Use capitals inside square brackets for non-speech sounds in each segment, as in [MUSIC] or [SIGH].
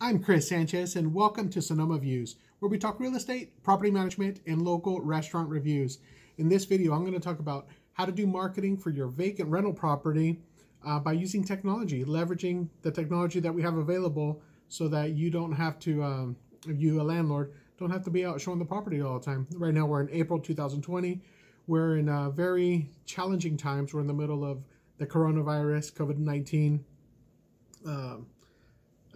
I'm Chris Sanchez, and welcome to Sonoma Views, where we talk real estate, property management, and local restaurant reviews. In this video, I'm going to talk about how to do marketing for your vacant rental property uh, by using technology, leveraging the technology that we have available so that you don't have to, um, you, a landlord, don't have to be out showing the property all the time. Right now, we're in April 2020. We're in uh, very challenging times. We're in the middle of the coronavirus, COVID 19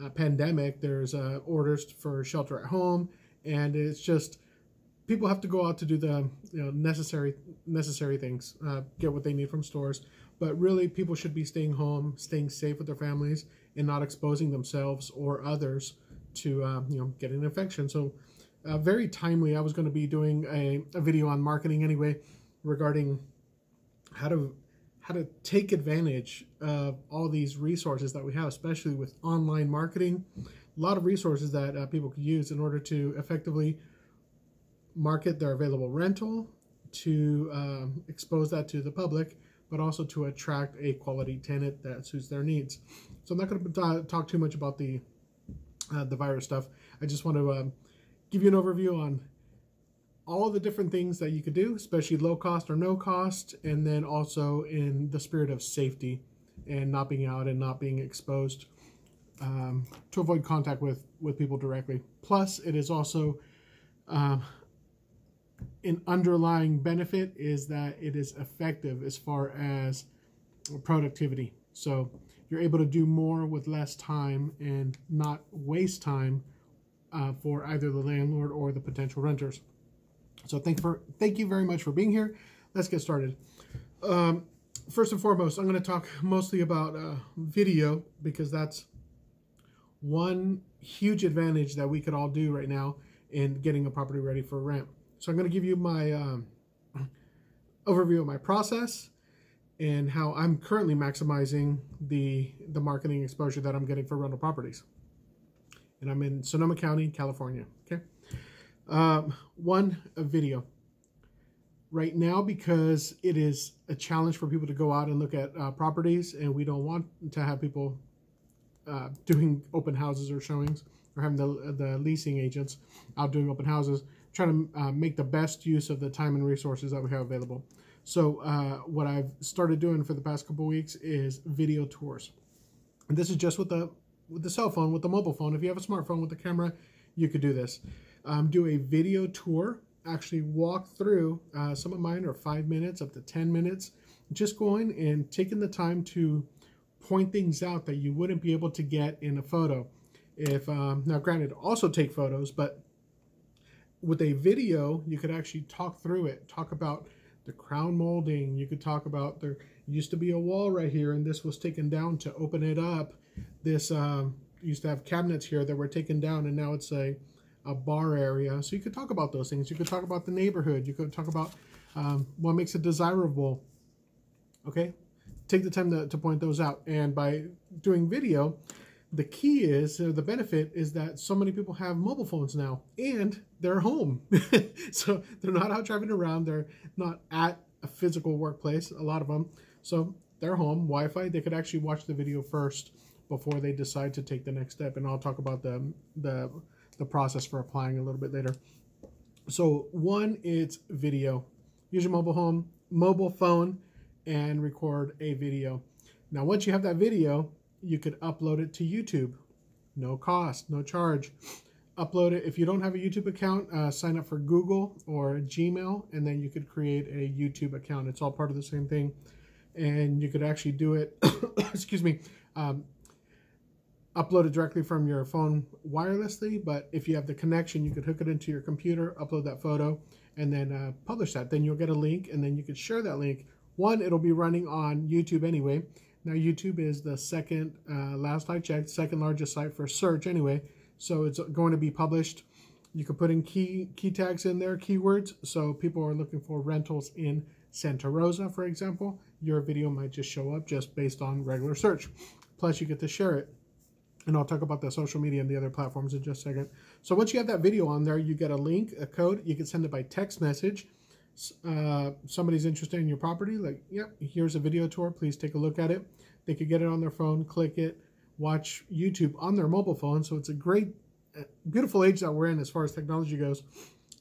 uh, pandemic, there's uh, orders for shelter at home, and it's just people have to go out to do the you know, necessary necessary things, uh, get what they need from stores. But really, people should be staying home, staying safe with their families, and not exposing themselves or others to uh, you know getting an infection. So, uh, very timely. I was going to be doing a, a video on marketing anyway, regarding how to how to take advantage of all these resources that we have, especially with online marketing. A lot of resources that uh, people could use in order to effectively market their available rental, to um, expose that to the public, but also to attract a quality tenant that suits their needs. So I'm not going to talk too much about the uh, the virus stuff. I just want to um, give you an overview on all the different things that you could do, especially low cost or no cost, and then also in the spirit of safety and not being out and not being exposed um, to avoid contact with, with people directly. Plus, it is also uh, an underlying benefit is that it is effective as far as productivity. So you're able to do more with less time and not waste time uh, for either the landlord or the potential renters. So thank for thank you very much for being here. Let's get started. Um, first and foremost, I'm going to talk mostly about uh, video because that's one huge advantage that we could all do right now in getting a property ready for rent. So I'm going to give you my um, overview of my process and how I'm currently maximizing the the marketing exposure that I'm getting for rental properties. And I'm in Sonoma County, California. Um, one, a video. Right now, because it is a challenge for people to go out and look at uh, properties, and we don't want to have people uh, doing open houses or showings, or having the, the leasing agents out doing open houses, trying to uh, make the best use of the time and resources that we have available. So uh, what I've started doing for the past couple weeks is video tours. And this is just with the with the cell phone, with the mobile phone. If you have a smartphone with the camera, you could do this um, do a video tour, actually walk through. Uh, some of mine are five minutes up to 10 minutes. Just going and taking the time to point things out that you wouldn't be able to get in a photo. If um, Now, granted, also take photos, but with a video, you could actually talk through it, talk about the crown molding. You could talk about there used to be a wall right here, and this was taken down to open it up. This um, used to have cabinets here that were taken down, and now it's a a bar area. So you could talk about those things. You could talk about the neighborhood. You could talk about um, what makes it desirable. Okay, take the time to, to point those out. And by doing video, the key is, the benefit is that so many people have mobile phones now and they're home. [LAUGHS] so they're not out driving around. They're not at a physical workplace, a lot of them. So they're home, Wi-Fi. They could actually watch the video first before they decide to take the next step. And I'll talk about the, the the process for applying a little bit later. So one, it's video. Use your mobile home, mobile phone, and record a video. Now, once you have that video, you could upload it to YouTube. No cost, no charge. Upload it. If you don't have a YouTube account, uh, sign up for Google or Gmail, and then you could create a YouTube account. It's all part of the same thing. And you could actually do it, [COUGHS] excuse me, um, upload it directly from your phone wirelessly, but if you have the connection, you could hook it into your computer, upload that photo, and then uh, publish that. Then you'll get a link, and then you can share that link. One, it'll be running on YouTube anyway. Now, YouTube is the second, uh, last I checked, second largest site for search anyway. So it's going to be published. You can put in key key tags in there, keywords. So people are looking for rentals in Santa Rosa, for example. Your video might just show up just based on regular search. Plus, you get to share it and I'll talk about the social media and the other platforms in just a second. So once you have that video on there, you get a link, a code. You can send it by text message. Uh, somebody's interested in your property, like, yep, yeah, here's a video tour. Please take a look at it. They could get it on their phone, click it, watch YouTube on their mobile phone. So it's a great, uh, beautiful age that we're in as far as technology goes.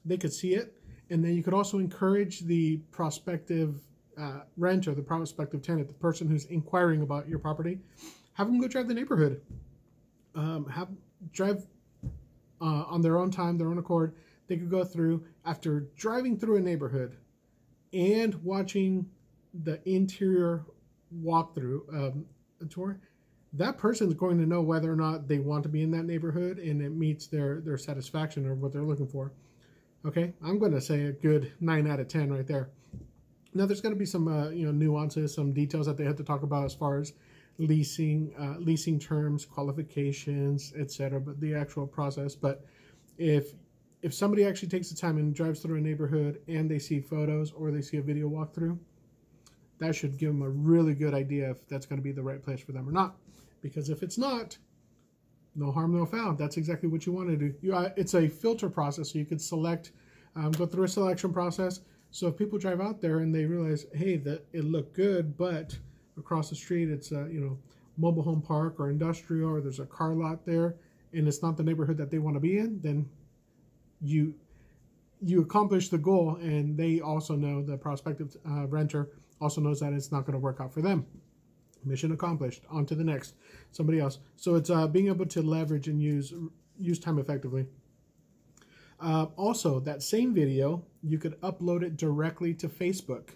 They could see it. And then you could also encourage the prospective uh, renter, the prospective tenant, the person who's inquiring about your property, have them go drive the neighborhood. Um, have drive uh, on their own time, their own accord. They could go through after driving through a neighborhood and watching the interior walkthrough um, a tour. That person is going to know whether or not they want to be in that neighborhood and it meets their their satisfaction or what they're looking for. Okay, I'm going to say a good nine out of ten right there. Now, there's going to be some uh, you know nuances, some details that they have to talk about as far as leasing, uh, leasing terms, qualifications, etc. But the actual process. But if if somebody actually takes the time and drives through a neighborhood and they see photos or they see a video walkthrough, that should give them a really good idea if that's going to be the right place for them or not. Because if it's not, no harm, no foul. That's exactly what you want to do. You, uh, it's a filter process, so you could select, um, go through a selection process. So if people drive out there and they realize, hey, that it looked good, but across the street it's a you know mobile home park or industrial or there's a car lot there, and it's not the neighborhood that they want to be in, then you you accomplish the goal, and they also know the prospective uh, renter also knows that it's not going to work out for them. Mission accomplished. On to the next. Somebody else. So it's uh, being able to leverage and use use time effectively. Uh, also, that same video, you could upload it directly to Facebook.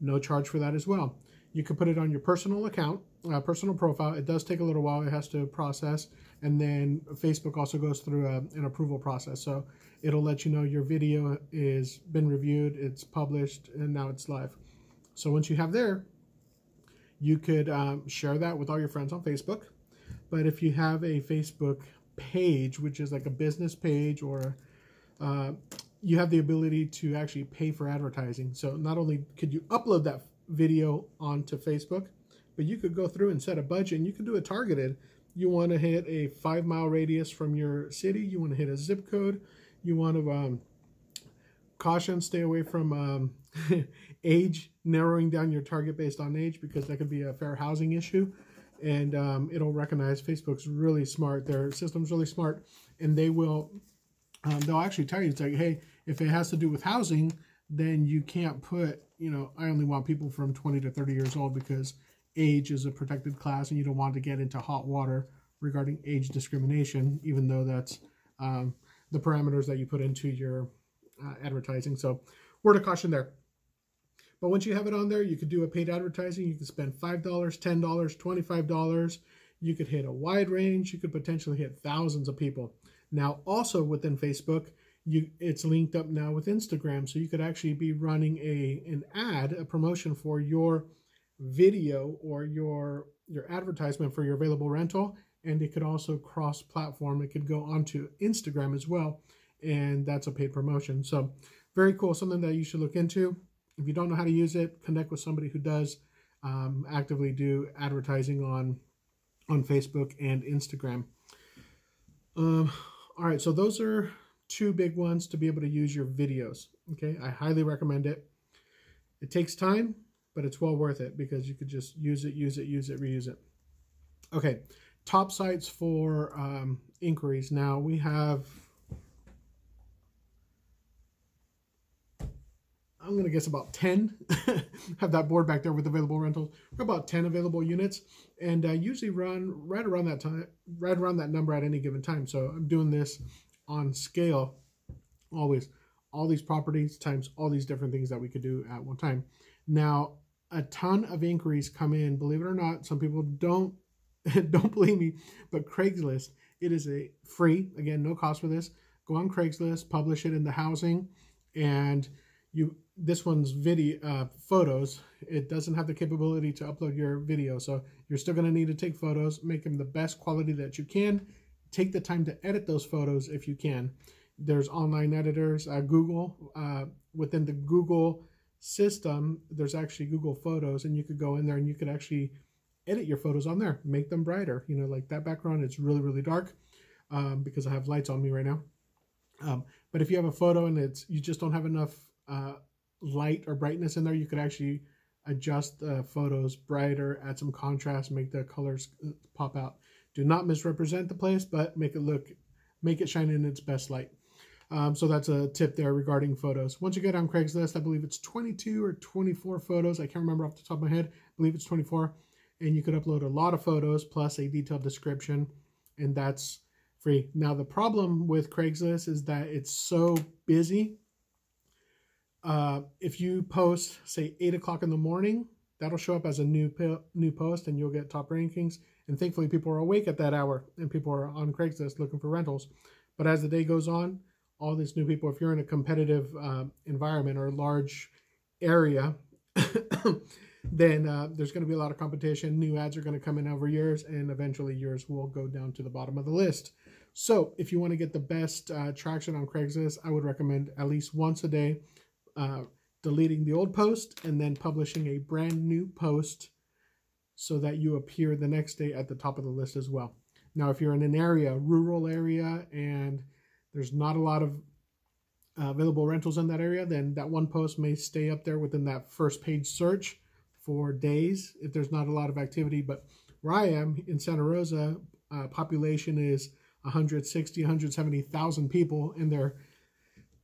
No charge for that as well. You could put it on your personal account, uh, personal profile. It does take a little while. It has to process. And then Facebook also goes through a, an approval process. So it'll let you know your video is been reviewed, it's published, and now it's live. So once you have there, you could um, share that with all your friends on Facebook. But if you have a Facebook page, which is like a business page or uh, you have the ability to actually pay for advertising. So not only could you upload that video onto Facebook, but you could go through and set a budget and you could do it targeted. You want to hit a five mile radius from your city. You want to hit a zip code. You want to um, caution, stay away from um, [LAUGHS] age, narrowing down your target based on age because that could be a fair housing issue. And um, it'll recognize Facebook's really smart. Their system's really smart, and they will um, they'll actually tell you it's like, hey, if it has to do with housing, then you can't put, you know, I only want people from 20 to 30 years old because age is a protected class and you don't want to get into hot water regarding age discrimination, even though that's um, the parameters that you put into your uh, advertising. So, word of caution there. But once you have it on there, you could do a paid advertising. You could spend $5, $10, $25. You could hit a wide range. You could potentially hit thousands of people. Now, also within Facebook, you it's linked up now with Instagram, so you could actually be running a an ad, a promotion for your video or your your advertisement for your available rental, and it could also cross-platform. It could go onto Instagram as well, and that's a paid promotion. So, very cool. Something that you should look into. If you don't know how to use it, connect with somebody who does um, actively do advertising on on Facebook and Instagram. Um, all right, so those are two big ones to be able to use your videos. Okay, I highly recommend it. It takes time, but it's well worth it because you could just use it, use it, use it, reuse it. Okay, top sites for um, inquiries. Now we have I'm going to guess about 10 [LAUGHS] have that board back there with available rentals. We're about 10 available units and uh, usually run right around that time, right around that number at any given time. So I'm doing this on scale always. All these properties times all these different things that we could do at one time. Now, a ton of inquiries come in. Believe it or not, some people don't [LAUGHS] don't believe me, but Craigslist, it is a free, again, no cost for this. Go on Craigslist, publish it in the housing, and you this one's video uh, photos it doesn't have the capability to upload your video so you're still going to need to take photos make them the best quality that you can take the time to edit those photos if you can there's online editors uh, google uh, within the google system there's actually google photos and you could go in there and you could actually edit your photos on there make them brighter you know like that background it's really really dark um, because i have lights on me right now um, but if you have a photo and it's you just don't have enough uh, light or brightness in there, you could actually adjust the photos brighter, add some contrast, make the colors uh, pop out. Do not misrepresent the place, but make it look, make it shine in its best light. Um, so that's a tip there regarding photos. Once you get on Craigslist, I believe it's 22 or 24 photos. I can't remember off the top of my head. I believe it's 24. And you could upload a lot of photos plus a detailed description, and that's free. Now, the problem with Craigslist is that it's so busy. Uh, if you post, say, 8 o'clock in the morning, that'll show up as a new new post and you'll get top rankings. And thankfully, people are awake at that hour and people are on Craigslist looking for rentals. But as the day goes on, all these new people, if you're in a competitive uh, environment or large area, [COUGHS] then uh, there's going to be a lot of competition. New ads are going to come in over yours, and eventually yours will go down to the bottom of the list. So, if you want to get the best uh, traction on Craigslist, I would recommend at least once a day uh, deleting the old post and then publishing a brand new post so that you appear the next day at the top of the list as well. Now, if you're in an area, rural area, and there's not a lot of uh, available rentals in that area, then that one post may stay up there within that first page search for days if there's not a lot of activity. But where I am in Santa Rosa, uh, population is 160, 170,000 people, and there are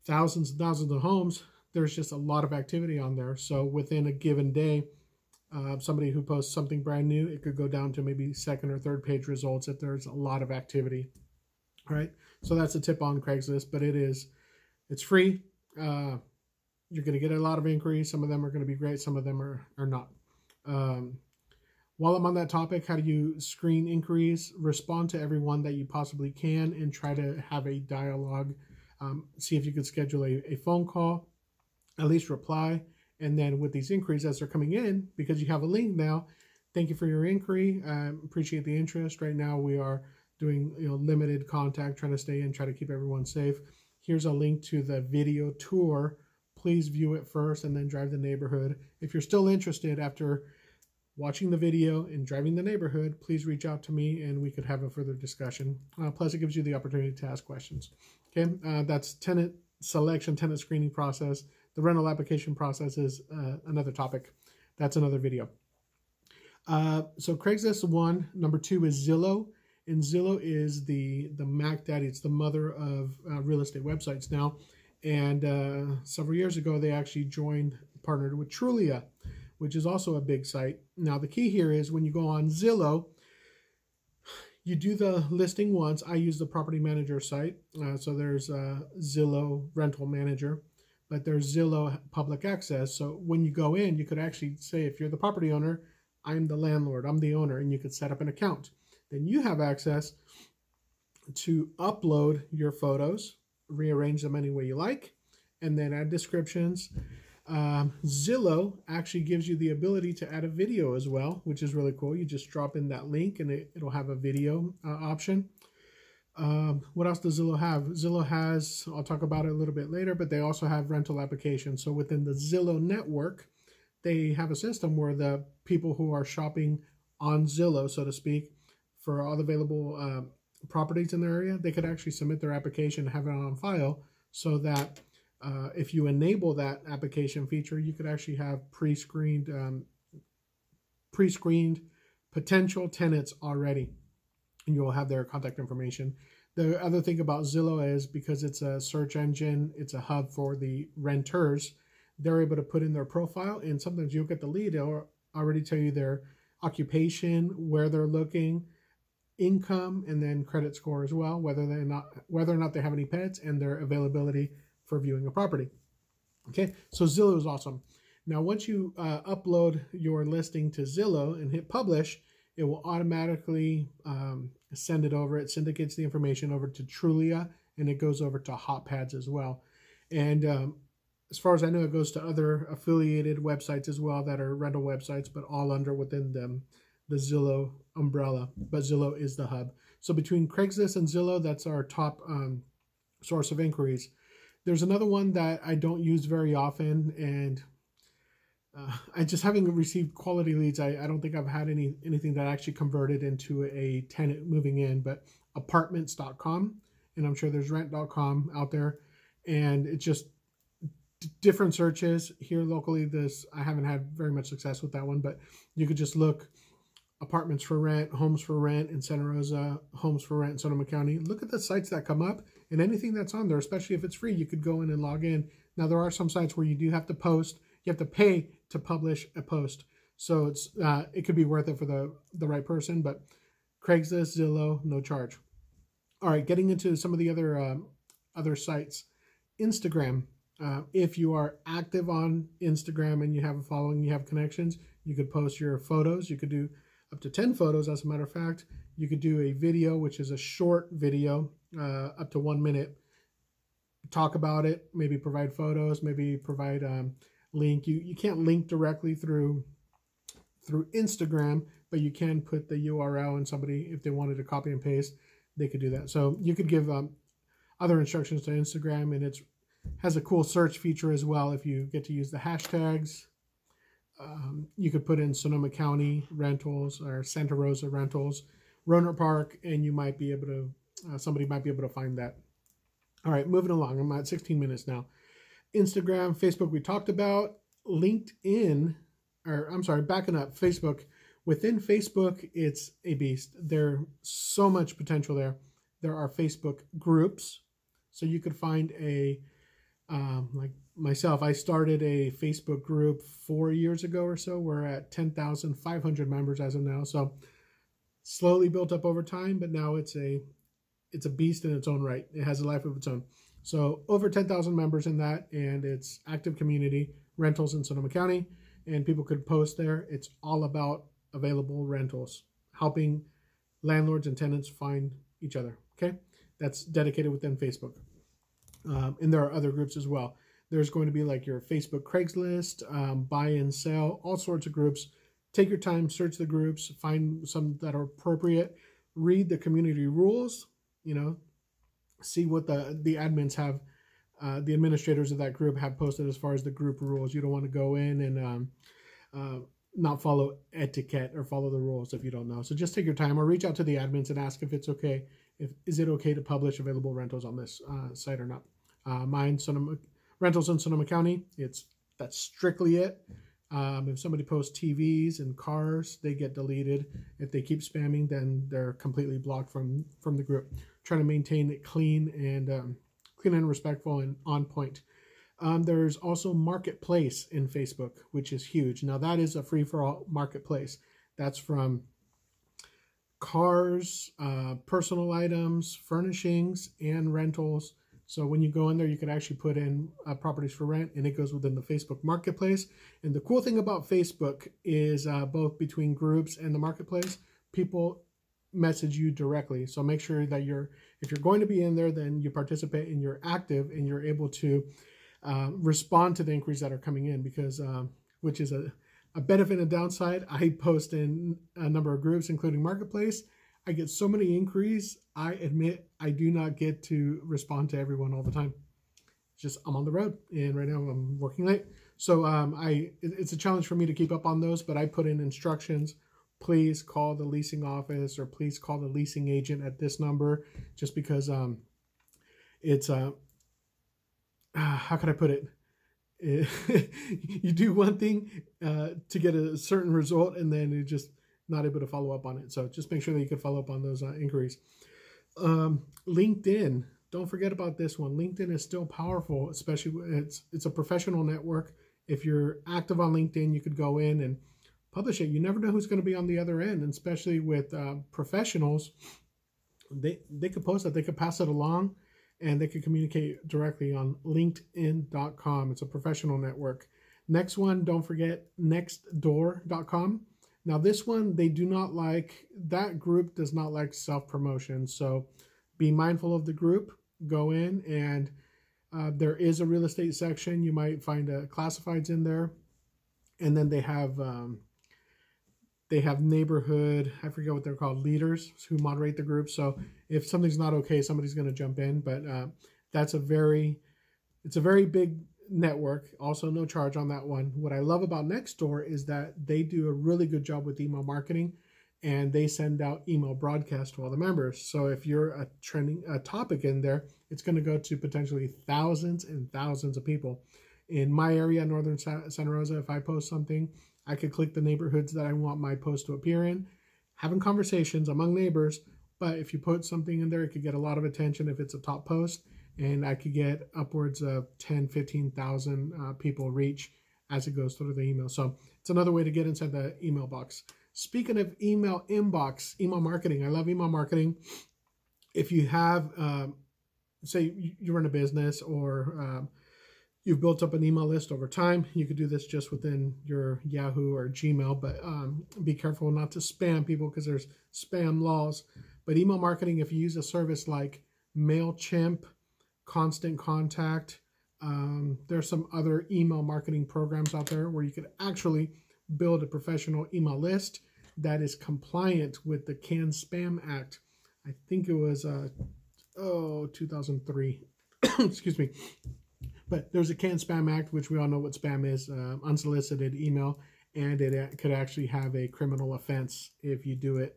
thousands and thousands of homes. There's just a lot of activity on there. So within a given day, uh, somebody who posts something brand new, it could go down to maybe second or third page results if there's a lot of activity. All right. So that's a tip on Craigslist, but it is, it's free. Uh, you're going to get a lot of inquiries. Some of them are going to be great. Some of them are, are not. Um, while I'm on that topic, how do you screen inquiries? Respond to everyone that you possibly can and try to have a dialogue. Um, see if you can schedule a, a phone call, at least reply. And then with these inquiries as they're coming in, because you have a link now, thank you for your inquiry. Um, appreciate the interest. Right now we are doing you know limited contact, trying to stay in, try to keep everyone safe. Here's a link to the video tour. Please view it first and then drive the neighborhood. If you're still interested after watching the video and driving the neighborhood, please reach out to me and we could have a further discussion. Uh, plus, it gives you the opportunity to ask questions. Okay, uh, that's tenant selection, tenant screening process. The rental application process is uh, another topic. That's another video. Uh, so Craigslist one, number two is Zillow, and Zillow is the the Mac Daddy. It's the mother of uh, real estate websites now. And uh, several years ago, they actually joined, partnered with Trulia which is also a big site. Now, the key here is when you go on Zillow, you do the listing once. I use the property manager site. Uh, so there's a Zillow rental manager, but there's Zillow public access. So when you go in, you could actually say, if you're the property owner, I'm the landlord, I'm the owner, and you could set up an account. Then you have access to upload your photos, rearrange them any way you like, and then add descriptions um, Zillow actually gives you the ability to add a video as well, which is really cool. You just drop in that link and it, will have a video uh, option. Um, what else does Zillow have? Zillow has, I'll talk about it a little bit later, but they also have rental applications. So within the Zillow network, they have a system where the people who are shopping on Zillow, so to speak, for all the available uh, properties in their area, they could actually submit their application, have it on file so that uh, if you enable that application feature, you could actually have pre-screened um, pre-screened potential tenants already, and you'll have their contact information. The other thing about Zillow is because it's a search engine, it's a hub for the renters. They're able to put in their profile, and sometimes you'll get the lead. They'll already tell you their occupation, where they're looking, income, and then credit score as well, whether they not whether or not they have any pets, and their availability for viewing a property. Okay, so Zillow is awesome. Now, once you uh, upload your listing to Zillow and hit publish, it will automatically um, send it over. It syndicates the information over to Trulia and it goes over to HotPads as well. And um, as far as I know, it goes to other affiliated websites as well that are rental websites, but all under within them, the Zillow umbrella. But Zillow is the hub. So between Craigslist and Zillow, that's our top um, source of inquiries. There's another one that I don't use very often, and uh, I just haven't received quality leads. I, I don't think I've had any anything that actually converted into a tenant moving in, but apartments.com, and I'm sure there's rent.com out there, and it's just different searches here locally. This I haven't had very much success with that one, but you could just look apartments for rent, homes for rent in Santa Rosa, homes for rent in Sonoma County. Look at the sites that come up and anything that's on there, especially if it's free, you could go in and log in. Now, there are some sites where you do have to post, you have to pay to publish a post. So it's uh, it could be worth it for the, the right person, but Craigslist, Zillow, no charge. All right, getting into some of the other um, other sites. Instagram. Uh, if you are active on Instagram and you have a following, you have connections, you could post your photos. You could do up to 10 photos, as a matter of fact. You could do a video, which is a short video, uh, up to one minute. Talk about it, maybe provide photos, maybe provide um, link. You, you can't link directly through through Instagram, but you can put the URL and somebody, if they wanted to copy and paste, they could do that. So you could give um, other instructions to Instagram, and it's has a cool search feature as well. If you get to use the hashtags, um, you could put in Sonoma County rentals or Santa Rosa rentals, Rohnert Park, and you might be able to, uh, somebody might be able to find that. All right, moving along. I'm at 16 minutes now. Instagram, Facebook, we talked about. LinkedIn, or I'm sorry, backing up, Facebook. Within Facebook, it's a beast. There's so much potential there. There are Facebook groups, so you could find a um, like myself. I started a Facebook group four years ago or so. We're at ten thousand five hundred members as of now. So slowly built up over time, but now it's a it's a beast in its own right. It has a life of its own. So over ten thousand members in that, and it's active community rentals in Sonoma County, and people could post there. It's all about available rentals, helping landlords and tenants find each other. Okay, that's dedicated within Facebook. Um, and there are other groups as well. There's going to be like your Facebook Craigslist, um, buy and sell, all sorts of groups. Take your time, search the groups, find some that are appropriate, read the community rules, you know, see what the, the admins have, uh, the administrators of that group have posted as far as the group rules. You don't want to go in and um, uh, not follow etiquette or follow the rules if you don't know. So just take your time or reach out to the admins and ask if it's okay if is it okay to publish available rentals on this uh, site or not. Uh, mine, Sonoma, rentals in Sonoma County, it's that's strictly it. Um, if somebody posts TVs and cars, they get deleted. If they keep spamming, then they're completely blocked from from the group. Trying to maintain it clean and um, clean and respectful and on point. Um, there's also Marketplace in Facebook, which is huge. Now that is a free for all marketplace. That's from cars, uh, personal items, furnishings, and rentals. So when you go in there, you can actually put in uh, properties for rent, and it goes within the Facebook Marketplace. And the cool thing about Facebook is uh, both between groups and the marketplace, people message you directly. So make sure that you're, if you're going to be in there, then you participate and you're active and you're able to uh, respond to the inquiries that are coming in because, um, which is a a benefit and downside, I post in a number of groups, including Marketplace. I get so many inquiries. I admit I do not get to respond to everyone all the time. It's just I'm on the road, and right now I'm working late. So um, I it's a challenge for me to keep up on those, but I put in instructions. Please call the leasing office or please call the leasing agent at this number, just because um, it's uh, how can I put it? [LAUGHS] you do one thing uh, to get a certain result and then you're just not able to follow up on it. So just make sure that you can follow up on those uh, inquiries. Um, LinkedIn, don't forget about this one. LinkedIn is still powerful, especially it's it's a professional network. If you're active on LinkedIn, you could go in and publish it. You never know who's going to be on the other end, especially with uh, professionals, they they could post it, they could pass it along and they could communicate directly on linkedin.com. It's a professional network. Next one, don't forget nextdoor.com. Now, this one, they do not like, that group does not like self promotion. So be mindful of the group. Go in and uh, there is a real estate section. You might find a classifieds in there. And then they have um, they have neighborhood i forget what they're called leaders who moderate the group. So if something's not okay somebody's going to jump in. But uh, that's a very it's a very big network. Also no charge on that one. What i love about nextdoor is that they do a really good job with email marketing and they send out email broadcasts to all the members. So if you're a trending a topic in there it's going to go to potentially thousands and thousands of people. In my area northern santa rosa if i post something I could click the neighborhoods that I want my post to appear in, having conversations among neighbors. But if you put something in there, it could get a lot of attention if it's a top post. And I could get upwards of 10, 15,000 uh, people reach as it goes through the email. So it's another way to get inside the email box. Speaking of email inbox, email marketing, I love email marketing. If you have, um, say, you run a business or um, you've built up an email list over time. You could do this just within your Yahoo or Gmail, but um, be careful not to spam people because there's spam laws. But email marketing, if you use a service like MailChimp, Constant Contact, um, there's some other email marketing programs out there where you could actually build a professional email list that is compliant with the CAN Spam Act. I think it was, uh, oh, 2003. [COUGHS] Excuse me. But there's a CAN Spam Act, which we all know what spam is uh, unsolicited email, and it could actually have a criminal offense if you do it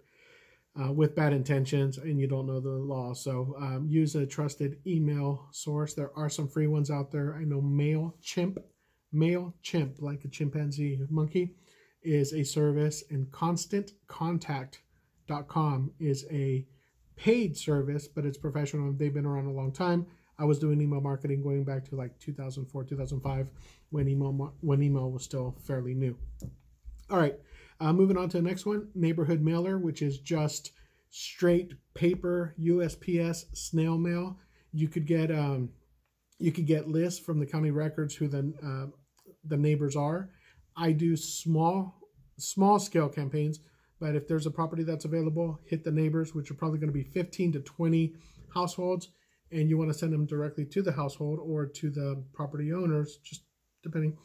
uh, with bad intentions and you don't know the law. So um, use a trusted email source. There are some free ones out there. I know MailChimp, MailChimp, like a chimpanzee monkey, is a service, and ConstantContact.com is a paid service, but it's professional. They've been around a long time. I was doing email marketing going back to like 2004, 2005, when email when email was still fairly new. All right, uh, moving on to the next one, neighborhood mailer, which is just straight paper USPS snail mail. You could get um, you could get lists from the county records who the uh, the neighbors are. I do small small scale campaigns, but if there's a property that's available, hit the neighbors, which are probably going to be 15 to 20 households and you want to send them directly to the household or to the property owners, just depending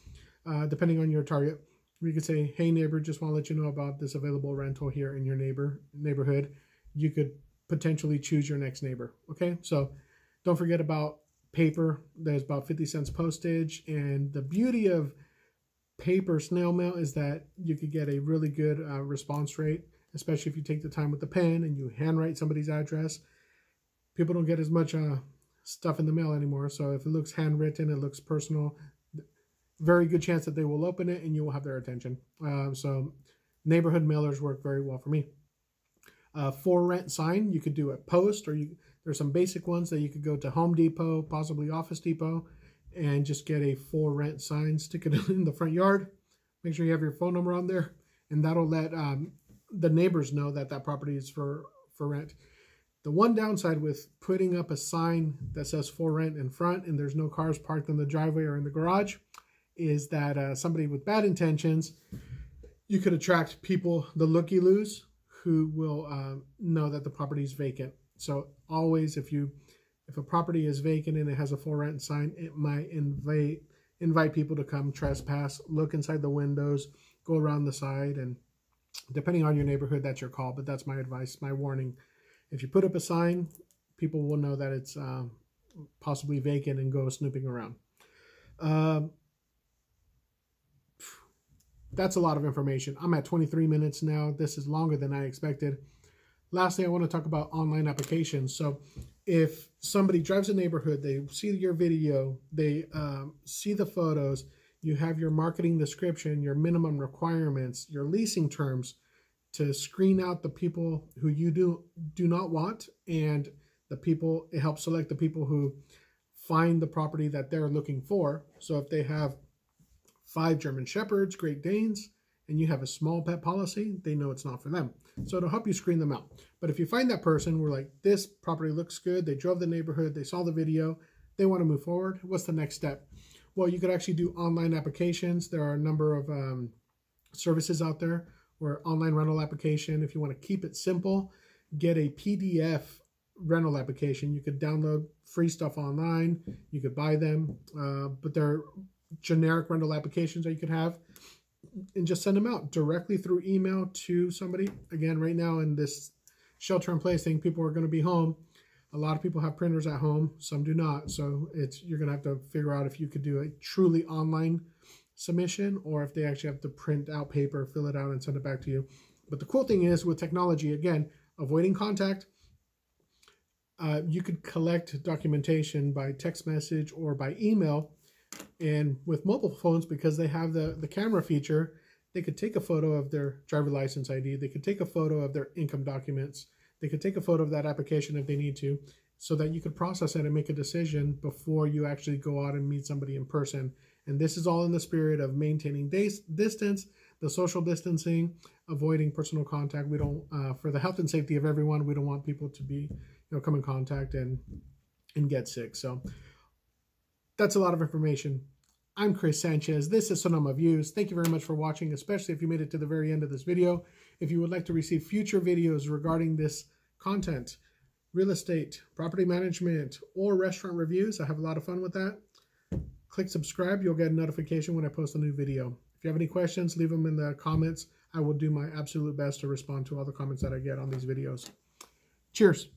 uh, depending on your target. You could say, "Hey neighbor, just want to let you know about this available rental here in your neighbor neighborhood." You could potentially choose your next neighbor. Okay, so don't forget about paper. There's about 50 cents postage, and the beauty of paper snail mail is that you could get a really good uh, response rate, especially if you take the time with the pen and you handwrite somebody's address people don't get as much uh, stuff in the mail anymore. So if it looks handwritten, it looks personal, very good chance that they will open it and you will have their attention. Uh, so neighborhood mailers work very well for me. Uh, for rent sign, you could do a post or you there's some basic ones that you could go to Home Depot, possibly Office Depot, and just get a for rent sign, stick it [LAUGHS] in the front yard. Make sure you have your phone number on there, and that'll let um, the neighbors know that that property is for for rent. The one downside with putting up a sign that says for rent in front and there's no cars parked in the driveway or in the garage is that uh, somebody with bad intentions, you could attract people, the looky-loos, who will uh, know that the property is vacant. So always, if you if a property is vacant and it has a for rent sign, it might invite invite people to come trespass, look inside the windows, go around the side, and depending on your neighborhood, that's your call. But that's my advice, my warning if you put up a sign, people will know that it's um, possibly vacant and go snooping around. Um, that's a lot of information. I'm at 23 minutes now. This is longer than I expected. Lastly, I want to talk about online applications. So if somebody drives a neighborhood, they see your video, they um, see the photos, you have your marketing description, your minimum requirements, your leasing terms, to screen out the people who you do do not want and the people it helps select the people who find the property that they're looking for. So if they have five german shepherds great danes and you have a small pet policy they know it's not for them. So it'll help you screen them out. But if you find that person we're like this property looks good. They drove the neighborhood. They saw the video. They want to move forward. What's the next step? Well you could actually do online applications. There are a number of um, services out there or online rental application. If you want to keep it simple, get a PDF rental application. You could download free stuff online. You could buy them, uh, but they're generic rental applications that you could have and just send them out directly through email to somebody. Again, right now in this shelter in place thing, people are going to be home. A lot of people have printers at home, some do not. So it's you're going to have to figure out if you could do a truly online submission or if they actually have to print out paper, fill it out, and send it back to you. But the cool thing is with technology, again, avoiding contact, uh, you could collect documentation by text message or by email. And with mobile phones, because they have the, the camera feature, they could take a photo of their driver license ID, they could take a photo of their income documents, they could take a photo of that application if they need to, so that you could process it and make a decision before you actually go out and meet somebody in person. And this is all in the spirit of maintaining distance, the social distancing, avoiding personal contact. We don't, uh, for the health and safety of everyone, we don't want people to be, you know, come in contact and and get sick. So that's a lot of information. I'm Chris Sanchez. This is Sonoma Views. Thank you very much for watching, especially if you made it to the very end of this video. If you would like to receive future videos regarding this content, real estate, property management, or restaurant reviews, I have a lot of fun with that. Click subscribe. You'll get a notification when I post a new video. If you have any questions, leave them in the comments. I will do my absolute best to respond to all the comments that I get on these videos. Cheers.